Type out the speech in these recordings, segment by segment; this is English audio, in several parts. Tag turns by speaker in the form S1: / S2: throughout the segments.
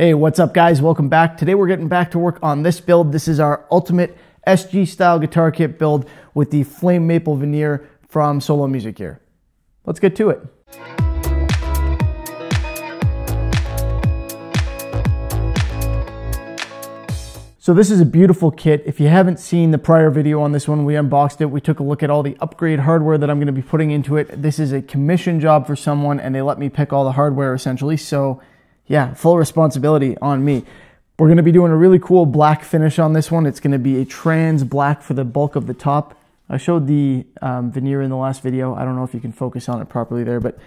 S1: Hey, what's up guys? Welcome back. Today we're getting back to work on this build. This is our ultimate SG style guitar kit build with the flame maple veneer from Solo Music Gear. Let's get to it. So this is a beautiful kit. If you haven't seen the prior video on this one, we unboxed it. We took a look at all the upgrade hardware that I'm gonna be putting into it. This is a commission job for someone and they let me pick all the hardware essentially. So yeah, full responsibility on me. We're going to be doing a really cool black finish on this one. It's going to be a trans black for the bulk of the top. I showed the um, veneer in the last video. I don't know if you can focus on it properly there, but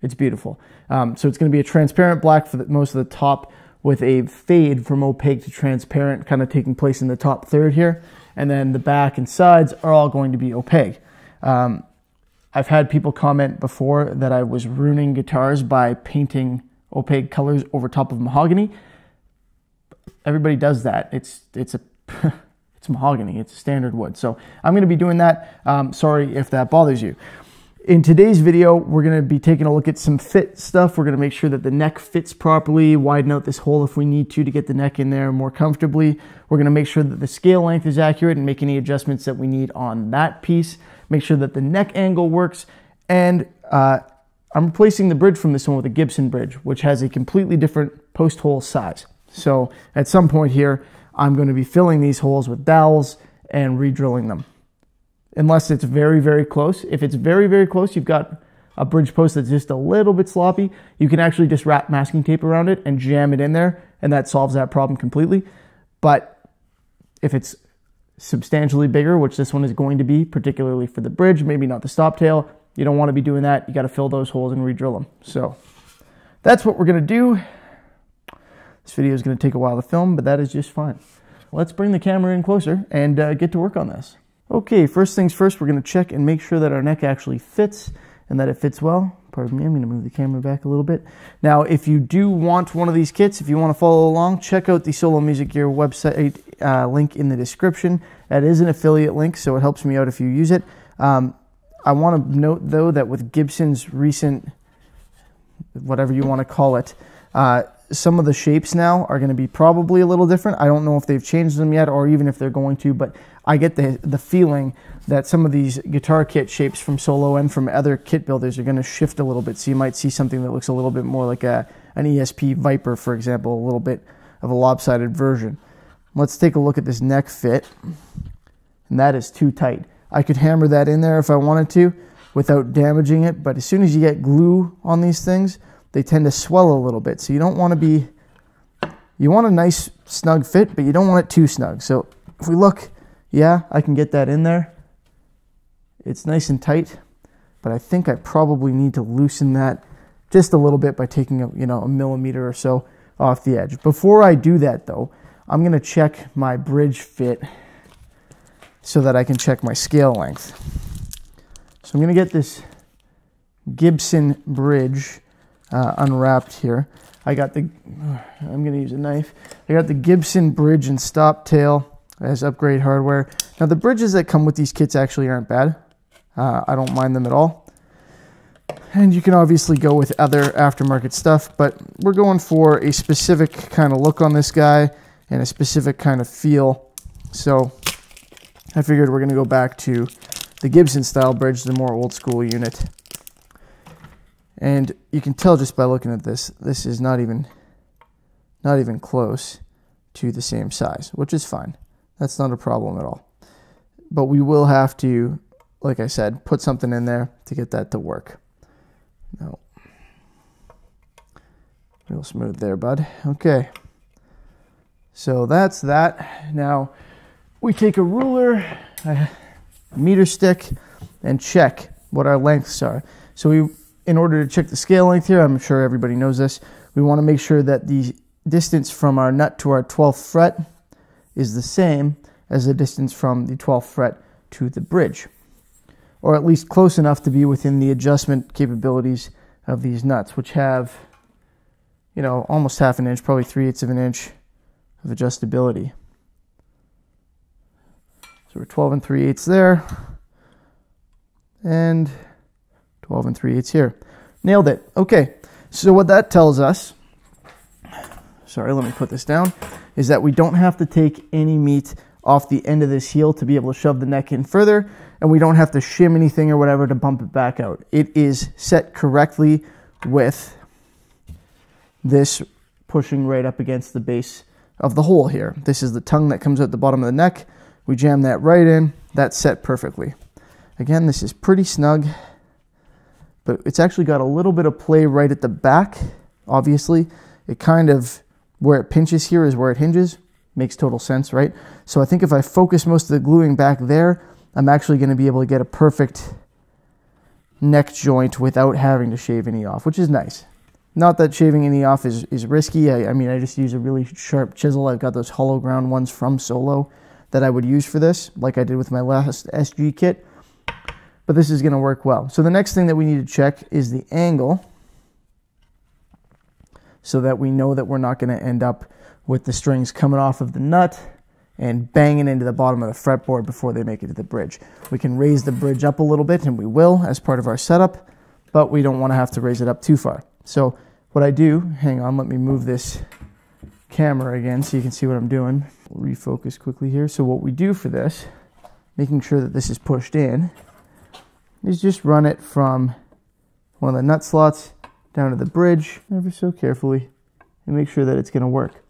S1: it's beautiful. Um, so it's going to be a transparent black for the, most of the top with a fade from opaque to transparent kind of taking place in the top third here. And then the back and sides are all going to be opaque. Um, I've had people comment before that I was ruining guitars by painting opaque colors over top of mahogany. Everybody does that. It's it's a it's mahogany. It's a standard wood. So I'm going to be doing that. Um, sorry if that bothers you. In today's video, we're going to be taking a look at some fit stuff. We're going to make sure that the neck fits properly, widen out this hole if we need to to get the neck in there more comfortably. We're going to make sure that the scale length is accurate and make any adjustments that we need on that piece. Make sure that the neck angle works and uh, I'm replacing the bridge from this one with a Gibson bridge, which has a completely different post hole size. So at some point here, I'm going to be filling these holes with dowels and re-drilling them. Unless it's very, very close. If it's very, very close, you've got a bridge post that's just a little bit sloppy, you can actually just wrap masking tape around it and jam it in there, and that solves that problem completely. But if it's substantially bigger, which this one is going to be, particularly for the bridge, maybe not the stop tail, you don't want to be doing that. You got to fill those holes and re-drill them. So that's what we're going to do. This video is going to take a while to film, but that is just fine. Let's bring the camera in closer and uh, get to work on this. Okay, first things first, we're going to check and make sure that our neck actually fits and that it fits well. Pardon me, I'm going to move the camera back a little bit. Now, if you do want one of these kits, if you want to follow along, check out the Solo Music Gear website uh, link in the description. That is an affiliate link, so it helps me out if you use it. Um, I want to note though that with Gibson's recent, whatever you want to call it, uh, some of the shapes now are going to be probably a little different. I don't know if they've changed them yet or even if they're going to, but I get the, the feeling that some of these guitar kit shapes from Solo and from other kit builders are going to shift a little bit. So you might see something that looks a little bit more like a, an ESP Viper, for example, a little bit of a lopsided version. Let's take a look at this neck fit. And that is too tight. I could hammer that in there if I wanted to without damaging it. But as soon as you get glue on these things, they tend to swell a little bit. So you don't want to be, you want a nice snug fit, but you don't want it too snug. So if we look, yeah, I can get that in there. It's nice and tight, but I think I probably need to loosen that just a little bit by taking a, you know, a millimeter or so off the edge. Before I do that though, I'm going to check my bridge fit so that I can check my scale length. So I'm going to get this Gibson bridge uh, unwrapped here. I got the, I'm going to use a knife. I got the Gibson bridge and stop tail as upgrade hardware. Now the bridges that come with these kits actually aren't bad. Uh, I don't mind them at all. And you can obviously go with other aftermarket stuff, but we're going for a specific kind of look on this guy and a specific kind of feel. So I figured we're going to go back to the Gibson style bridge, the more old school unit. And you can tell just by looking at this, this is not even not even close to the same size, which is fine. That's not a problem at all. But we will have to, like I said, put something in there to get that to work. No. Real smooth there, bud. Okay. So that's that. Now, we take a ruler, a meter stick, and check what our lengths are. So we, in order to check the scale length here, I'm sure everybody knows this, we want to make sure that the distance from our nut to our 12th fret is the same as the distance from the 12th fret to the bridge, or at least close enough to be within the adjustment capabilities of these nuts, which have, you know, almost half an inch, probably three eighths of an inch of adjustability. So we're 12 and 3 eighths there. And 12 and 3 eighths here. Nailed it. Okay. So what that tells us, sorry, let me put this down, is that we don't have to take any meat off the end of this heel to be able to shove the neck in further, and we don't have to shim anything or whatever to bump it back out. It is set correctly with this pushing right up against the base of the hole here. This is the tongue that comes out the bottom of the neck. We jam that right in. That's set perfectly. Again, this is pretty snug, but it's actually got a little bit of play right at the back, obviously. It kind of, where it pinches here is where it hinges. Makes total sense, right? So I think if I focus most of the gluing back there, I'm actually going to be able to get a perfect neck joint without having to shave any off, which is nice. Not that shaving any off is, is risky. I, I, mean, I just use a really sharp chisel. I've got those hollow ground ones from Solo that I would use for this, like I did with my last SG kit. But this is going to work well. So the next thing that we need to check is the angle so that we know that we're not going to end up with the strings coming off of the nut and banging into the bottom of the fretboard before they make it to the bridge. We can raise the bridge up a little bit, and we will as part of our setup, but we don't want to have to raise it up too far. So what I do, hang on, let me move this camera again so you can see what I'm doing. We'll refocus quickly here. So what we do for this, making sure that this is pushed in, is just run it from one of the nut slots down to the bridge ever so carefully and make sure that it's going to work.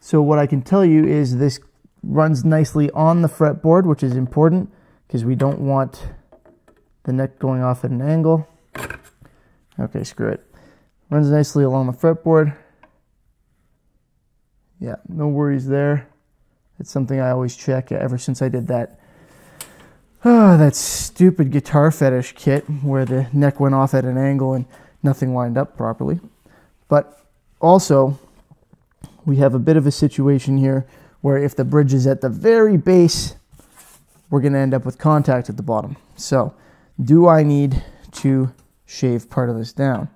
S1: So what I can tell you is this runs nicely on the fretboard, which is important because we don't want the neck going off at an angle. Okay, screw it. Runs nicely along the fretboard. Yeah, no worries there. It's something I always check ever since I did that. Oh, that stupid guitar fetish kit where the neck went off at an angle and nothing lined up properly. But also, we have a bit of a situation here where if the bridge is at the very base, we're going to end up with contact at the bottom. So, do I need to shave part of this down?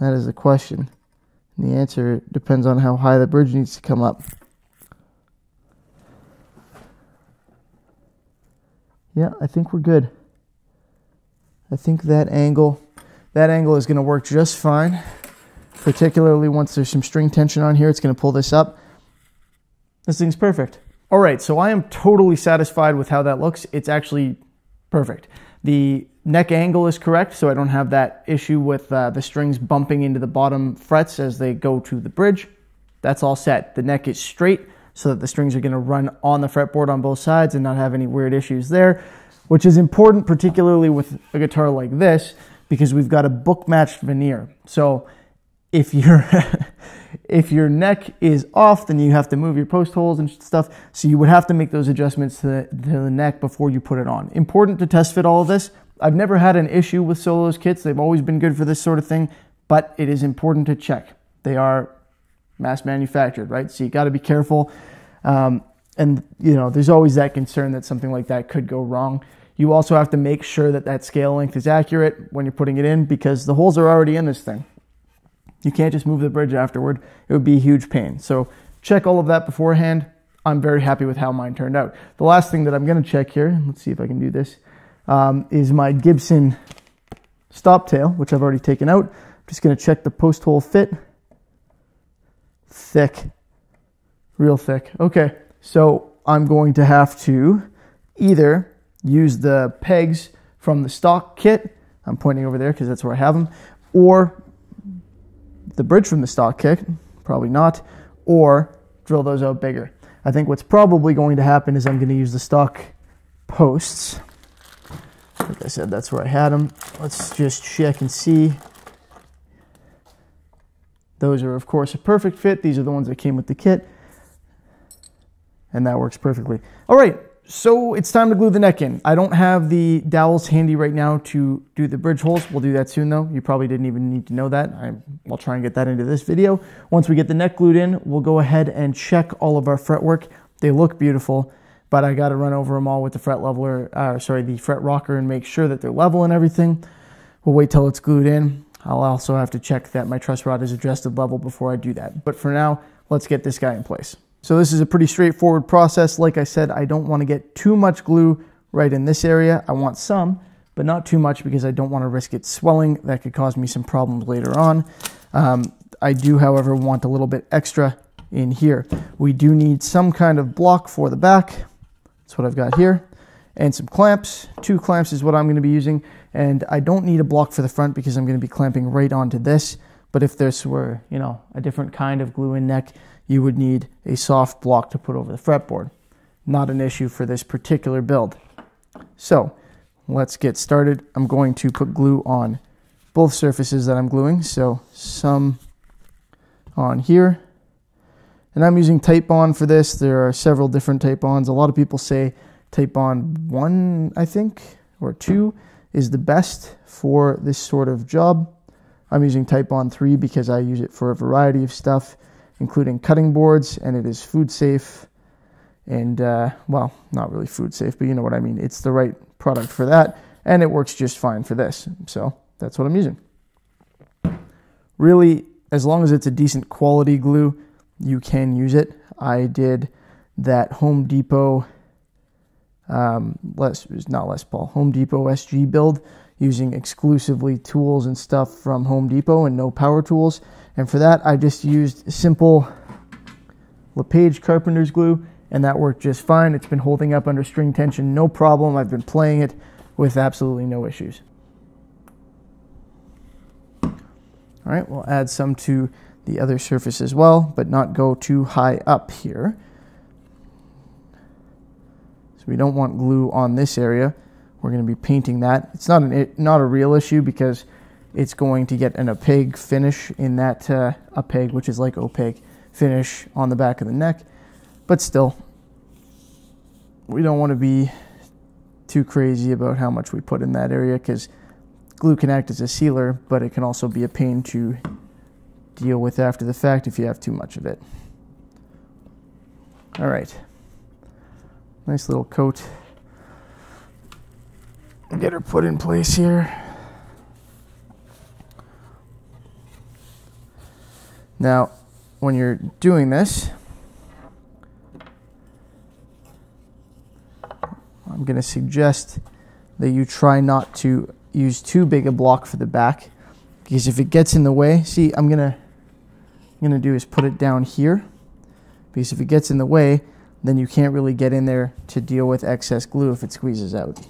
S1: That is the question. And the answer depends on how high the bridge needs to come up. Yeah, I think we're good. I think that angle that angle is going to work just fine. Particularly once there's some string tension on here, it's going to pull this up. This thing's perfect. All right, so I am totally satisfied with how that looks. It's actually perfect. The neck angle is correct, so I don't have that issue with uh, the strings bumping into the bottom frets as they go to the bridge. That's all set. The neck is straight so that the strings are going to run on the fretboard on both sides and not have any weird issues there, which is important, particularly with a guitar like this, because we've got a book matched veneer. So if your if your neck is off, then you have to move your post holes and stuff. So you would have to make those adjustments to the, to the neck before you put it on. Important to test fit all of this. I've never had an issue with Solos kits. They've always been good for this sort of thing, but it is important to check. They are mass manufactured, right? So you got to be careful. Um, and you know, there's always that concern that something like that could go wrong. You also have to make sure that that scale length is accurate when you're putting it in because the holes are already in this thing. You can't just move the bridge afterward. It would be a huge pain. So check all of that beforehand. I'm very happy with how mine turned out. The last thing that I'm going to check here, let's see if I can do this, um, is my Gibson stop tail, which I've already taken out. I'm just going to check the post hole fit. Thick, real thick. Okay, so I'm going to have to either use the pegs from the stock kit. I'm pointing over there because that's where I have them, or the bridge from the stock kit, probably not, or drill those out bigger. I think what's probably going to happen is I'm going to use the stock posts. Like I said, that's where I had them. Let's just check and see. Those are, of course, a perfect fit. These are the ones that came with the kit. And that works perfectly. All right, so it's time to glue the neck in. I don't have the dowels handy right now to do the bridge holes. We'll do that soon though. You probably didn't even need to know that. I, will try and get that into this video. Once we get the neck glued in, we'll go ahead and check all of our fretwork. They look beautiful, but I got to run over them all with the fret leveler, uh, sorry, the fret rocker and make sure that they're level and everything. We'll wait till it's glued in. I'll also have to check that my truss rod is adjusted level before I do that. But for now, let's get this guy in place. So this is a pretty straightforward process. Like I said, I don't want to get too much glue right in this area. I want some, but not too much because I don't want to risk it swelling. That could cause me some problems later on. Um, I do, however, want a little bit extra in here. We do need some kind of block for the back. That's what I've got here. And some clamps. Two clamps is what I'm going to be using. And I don't need a block for the front because I'm going to be clamping right onto this. But if this were, you know, a different kind of glue-in neck, you would need a soft block to put over the fretboard. Not an issue for this particular build. So let's get started. I'm going to put glue on both surfaces that I'm gluing. So some on here. And I'm using Titebond for this. There are several different Titebonds. A lot of people say Titebond 1, I think, or 2 is the best for this sort of job. I'm using Titebond 3 because I use it for a variety of stuff, including cutting boards, and it is food safe. And, uh, well, not really food safe, but you know what I mean. It's the right product for that, and it works just fine for this. So that's what I'm using. Really, as long as it's a decent quality glue, you can use it. I did that Home Depot, um, less not Les Paul, Home Depot SG build using exclusively tools and stuff from Home Depot and no power tools. And for that, I just used simple LePage Carpenter's glue, and that worked just fine. It's been holding up under string tension, no problem. I've been playing it with absolutely no issues. All right, we'll add some to the other surface as well, but not go too high up here. So we don't want glue on this area. We're going to be painting that. It's not an not a real issue because it's going to get an opaque finish in that uh, opaque, which is like opaque finish on the back of the neck. But still, we don't want to be too crazy about how much we put in that area because glue can act as a sealer, but it can also be a pain to deal with after the fact if you have too much of it. All right. Nice little coat. Get her put in place here. Now, when you're doing this, I'm going to suggest that you try not to use too big a block for the back because if it gets in the way, see, I'm going to I'm going to do is put it down here because if it gets in the way, then you can't really get in there to deal with excess glue if it squeezes out.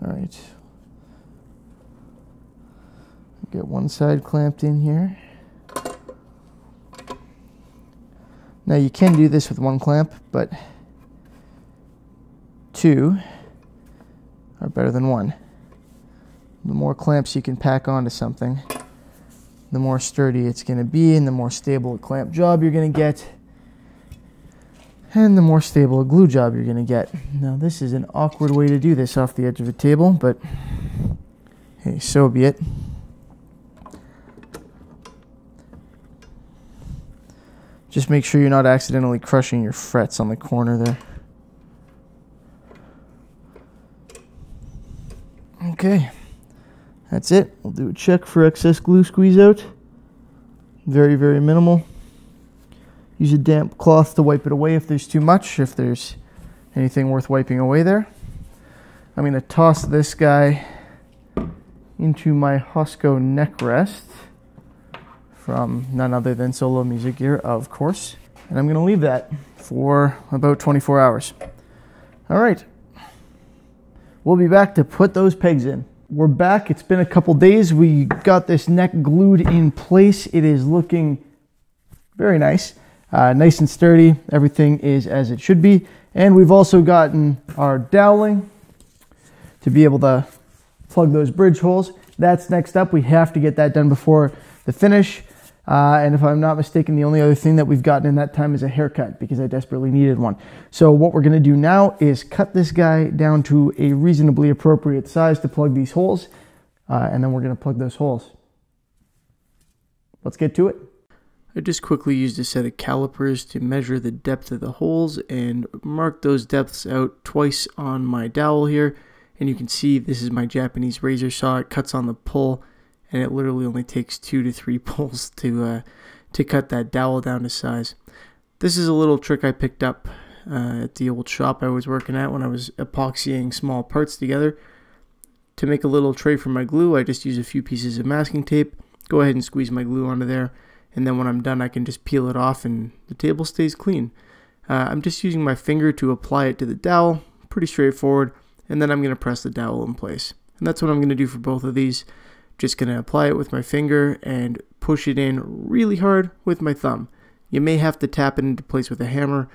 S1: All right. Get one side clamped in here. Now you can do this with one clamp, but two are better than one. The more clamps you can pack onto something, the more sturdy it's going to be and the more stable a clamp job you're going to get and the more stable a glue job you're going to get. Now this is an awkward way to do this off the edge of a table, but hey, so be it. Just make sure you're not accidentally crushing your frets on the corner there. Okay, that's it. We'll do a check for excess glue squeeze out. Very, very minimal. Use a damp cloth to wipe it away if there's too much, if there's anything worth wiping away there. I'm going to toss this guy into my Hosco neck rest from none other than Solo Music Gear, of course. And I'm going to leave that for about 24 hours. All right. We'll be back to put those pegs in. We're back. It's been a couple days. We got this neck glued in place. It is looking very nice. Uh, nice and sturdy. Everything is as it should be. And we've also gotten our doweling to be able to plug those bridge holes. That's next up. We have to get that done before the finish. Uh, and if I'm not mistaken, the only other thing that we've gotten in that time is a haircut because I desperately needed one. So what we're going to do now is cut this guy down to a reasonably appropriate size to plug these holes. Uh, and then we're going to plug those holes. Let's get to it. I just quickly used a set of calipers to measure the depth of the holes and mark those depths out twice on my dowel here. And you can see this is my Japanese razor saw. It cuts on the pull and it literally only takes two to three pulls to uh, to cut that dowel down to size. This is a little trick I picked up uh, at the old shop I was working at when I was epoxying small parts together. To make a little tray for my glue, I just use a few pieces of masking tape, go ahead and squeeze my glue onto there, and then when I'm done I can just peel it off and the table stays clean. Uh, I'm just using my finger to apply it to the dowel, pretty straightforward, and then I'm going to press the dowel in place. And that's what I'm going to do for both of these. Just going to apply it with my finger and push it in really hard with my thumb. You may have to tap it into place with a hammer.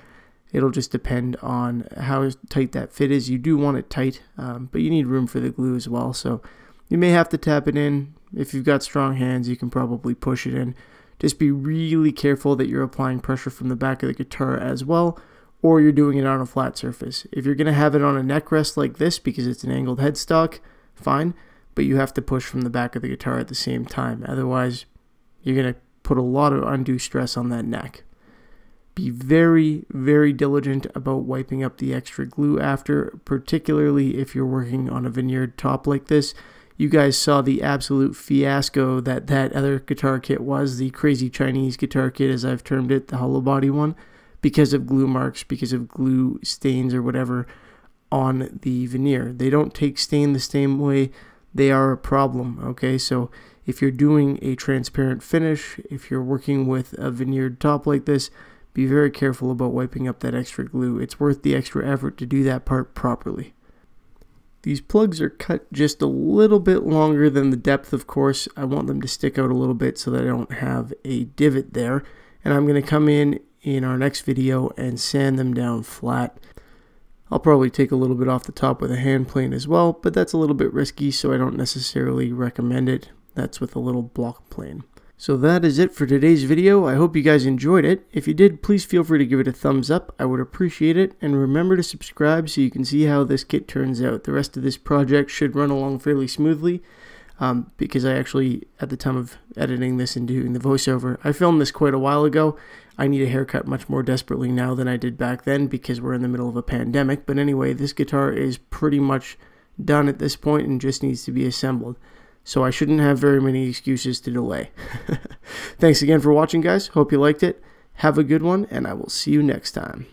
S1: It'll just depend on how tight that fit is. You do want it tight, um, but you need room for the glue as well. So you may have to tap it in. If you've got strong hands, you can probably push it in. Just be really careful that you're applying pressure from the back of the guitar as well, or you're doing it on a flat surface. If you're going to have it on a neck rest like this because it's an angled headstock, fine, but you have to push from the back of the guitar at the same time. Otherwise, you're going to put a lot of undue stress on that neck. Be very, very diligent about wiping up the extra glue after, particularly if you're working on a veneered top like this you guys saw the absolute fiasco that that other guitar kit was, the crazy Chinese guitar kit, as I've termed it, the hollow body one, because of glue marks, because of glue stains or whatever on the veneer. They don't take stain the same way, they are a problem, okay? So if you're doing a transparent finish, if you're working with a veneered top like this, be very careful about wiping up that extra glue. It's worth the extra effort to do that part properly. These plugs are cut just a little bit longer than the depth, of course. I want them to stick out a little bit so that I don't have a divot there. And I'm going to come in in our next video and sand them down flat. I'll probably take a little bit off the top with a hand plane as well, but that's a little bit risky, so I don't necessarily recommend it. That's with a little block plane. So that is it for today's video. I hope you guys enjoyed it. If you did, please feel free to give it a thumbs up. I would appreciate it. And remember to subscribe so you can see how this kit turns out. The rest of this project should run along fairly smoothly um, because I actually, at the time of editing this and doing the voiceover, I filmed this quite a while ago. I need a haircut much more desperately now than I did back then because we're in the middle of a pandemic. But anyway, this guitar is pretty much done at this point and just needs to be assembled so I shouldn't have very many excuses to delay. Thanks again for watching, guys. Hope you liked it. Have a good one, and I will see you next time.